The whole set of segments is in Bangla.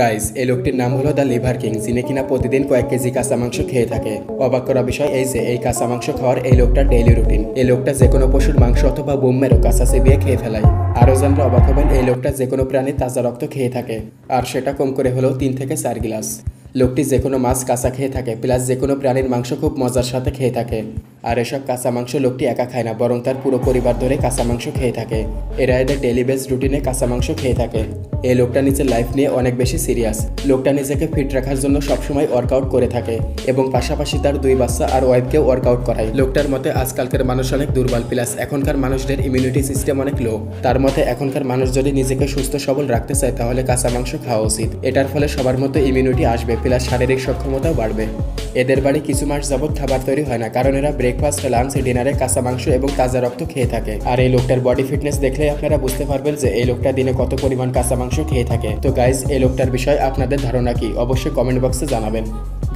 গাইস এই লোকটির নাম হলো দ্য লিভার কিং যিনি কিনা প্রতিদিন কয়েক কেজি কাঁচা মাংস খেয়ে থাকে। অবাক করা বিষয় এই যে, এই কাঁচা মাংস খাওয়ার এই লোকটার ডেইলি রুটিন এই লোকটা যে কোনো পশুর মাংস অথবা বোম্মেরও কাঁচা চেবিয়ে খেয়ে ফেলায়। আরও জানলে অবাক হবেন, এই লোকটা যে কোনো প্রাণীর তাজা রক্ত খেয়ে থাকে, আর সেটা কম করে হলেও তিন থেকে চার গিলাস। লোকটি যে কোনো মাছ কাঁচা খেয়ে থাকে, প্লাস যে কোনো প্রাণীর মাংস খুব মজার সাথে খেয়ে থাকে। আর এসব কাঁচা মাংস লোকটি একা খায় না, বরং তার পুরো পরিবার ধরে কাঁচা মাংস খেয়ে থাকে। এরা এদের ডেলি বেস রুটিনে কাঁচা মাংস খেয়ে থাকে। এই লোকটা নিজের লাইফ নিয়ে অনেক বেশি সিরিয়াস লোকটা নিজেকে ফিট রাখার জন্য সবসময় ওয়ার্কআউট করে থাকে এবং পাশাপাশি তার দুই বাচ্চা আর ওয়াইফকেও ওয়ার্কআউট করায়। লোকটার মতে, আজকালকার মানুষ অনেক দুর্বল। প্লাস এখনকার মানুষদের ইমিউনিটি সিস্টেম অনেক লো তার মতে, এখনকার মানুষ যদি নিজেকে সুস্থ, সবল রাখতে চায়, তাহলে কাঁচা মাংস খাওয়া উচিত। এটার ফলে সবার মতো ইমিউনিটি আসবে। প্লাস শারীরিক সক্ষমতাও বাড়বে। এদের বাড়ি কিছু মাস যাবৎ খাবার তৈরি হয় না, কারণ এরা ব্রেকফাস্ট লাঞ্চ ডিনারে কাঁচা মাংস এবং তাজা রক্ত খেয়ে থাকে। আর এই লোকটার বডি ফিটনেস দেখলে আপনারা বুঝতে পারবেন যে এই লোকটা দিনে কত পরিমাণ কাঁচা মাংস খেয়ে থাকে। তো গাইজ এই লোকটার বিষয়ে আপনাদের ধারণা কি? অবশ্যই কমেন্ট বক্সে জানাবেন।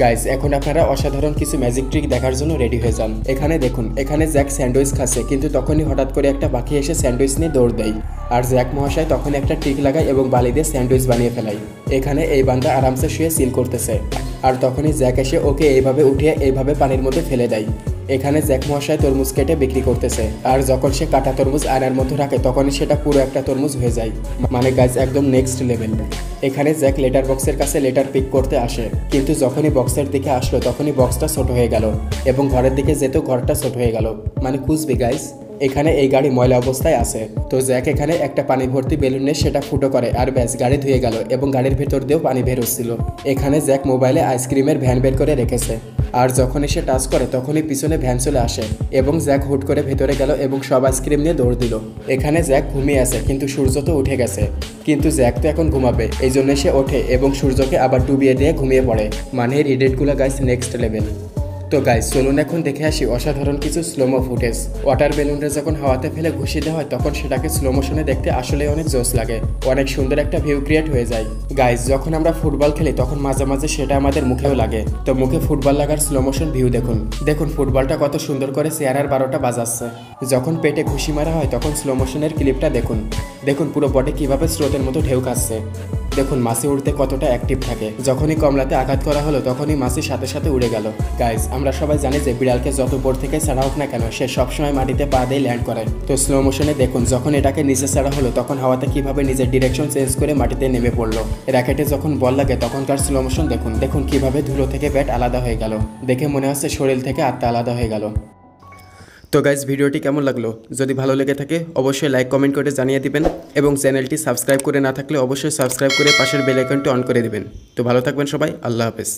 গাইজ এখন আপনারা অসাধারণ কিছু ম্যাজিক ট্রিক দেখার জন্য রেডি হয়ে যান। এখানে দেখুন, এখানে জ্যাক স্যান্ডউইচ খাচ্ছে, কিন্তু তখনই হঠাৎ করে একটা পাখি এসে স্যান্ডউইচ নিয়ে দৌড় দেয়। আর জ্যাক মহাশয় তখন একটা ট্রিক লাগায় এবং বালি দিয়ে স্যান্ডউইচ বানিয়ে ফেলায়। এখানে এই বান্দা আরামসে শুয়ে সিল করতেছে। আর তখনই জ্যাক এসে ওকে এইভাবে উঠিয়ে এইভাবে পানির মধ্যে ফেলে দেয়। এখানে জ্যাক মহাশয় তরমুজ কেটে বিক্রি করতেছে। আর যখন সে কাটা তরমুজ আয়নার মধ্যে রাখে, তখনই সেটা পুরো একটা তরমুজ হয়ে যায়। মানে গাছ একদম নেক্সট লেভেল এখানে জ্যাক লেটার বক্সের কাছে লেটার পিক করতে আসে। কিন্তু যখনই বক্সের দিকে আসলো, তখনই বক্সটা ছোট হয়ে গেল। এবং ঘরের দিকে যেতেও ঘরটা ছোট হয়ে গেল। মানে খুঁজবি গাইস এখানে এই গাড়ি ময়লা অবস্থায় আছে। তো জ্যাক এখানে একটা পানি ভর্তি বেলুন নিয়ে সেটা ফুটো করে আর ব্যাস গাড়ি ধুয়ে গেল এবং গাড়ির ভেতর দিয়েও পানি বের হচ্ছিল। এখানে জ্যাক মোবাইলে আইসক্রিমের ভ্যান বের করে রেখেছে। আর যখনই সে টাচ করে তখনই পিছনে ভ্যান চলে আসে এবং জ্যাক হুট করে ভেতরে গেল এবং সব আইসক্রিম নিয়ে দৌড় দিল। এখানে জ্যাক ঘুমিয়ে আছে কিন্তু সূর্য তো উঠে গেছে। কিন্তু জ্যাক তো এখন ঘুমাবে, এই জন্য সে ওঠে এবং সূর্যকে আবার ডুবিয়ে দিয়ে ঘুমিয়ে পড়ে। মানে এর ইডেটগুলো গাইস নেক্সট লেভেল তো গাইস চলুন এখন দেখে আসি অসাধারণ কিছু স্লোমো ফুটেজ ওয়াটার বেলুনটা যখন হাওয়াতে ফেলে ঘুষি দেওয়া হয়, তখন সেটাকে স্লো মোশনে দেখতে আসলে অনেক জোস লাগে। অনেক সুন্দর একটা ভিউ ক্রিয়েট হয়ে যায়। গাইস যখন আমরা ফুটবল খেলি, তখন মাঝে মাঝে সেটা আমাদের মুখেও লাগে। তো মুখে ফুটবল লাগার স্লো মোশন ভিউ দেখুন। দেখুন ফুটবলটা কত সুন্দর করে চেয়ারার বারোটা বাজাচ্ছে। যখন পেটে ঘুষি মারা হয়, তখন স্লো মোশনের ক্লিপটা দেখুন। দেখুন পুরো বডি কীভাবে স্রোতের মতো ঢেউ খাচ্ছে দেখুন মাছি উড়তে কতটা অ্যাক্টিভ থাকে। যখনই কমলাতে আঘাত করা হলো, তখনই মাছি সাথে সাথে উড়ে গেল। গাইজ আমরা সবাই জানি যে বিড়ালকে যত উপর থেকে ছাড়া হোক না কেন, সে সবসময় মাটিতে পা দিয়ে ল্যান্ড করে। তো স্লো মোশনে দেখুন, যখন এটাকে নিচে ছাড়া হলো, তখন হাওয়াতে কীভাবে নিজের ডিরেকশন চেঞ্জ করে মাটিতে নেমে পড়ল। র্যাকেটে যখন বল লাগে, তখনকার স্লো মোশন দেখুন। দেখুন কীভাবে ধুলো থেকে ব্যাট আলাদা হয়ে গেল। দেখে মনে হচ্ছে শরীর থেকে আত্মা আলাদা হয়ে গেল। তো গাইজ ভিডিওটি কেমন লাগল? যদি ভালো লেগে থাকে, অবশ্যই লাইক কমেন্ট করে জানিয়ে দিবেন এবং চ্যানেলটি সাবস্ক্রাইব করে না থাকলে অবশ্যই সাবস্ক্রাইব করে পাশের বেল আইকনটি অন করে দিবেন। তো ভালো থাকবেন সবাই, আল্লাহ হাফেজ।